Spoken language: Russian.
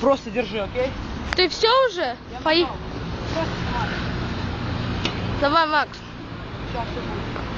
просто держи, окей? Ты все уже? Пои... Просто. Давай, Макс. Сейчас все будет.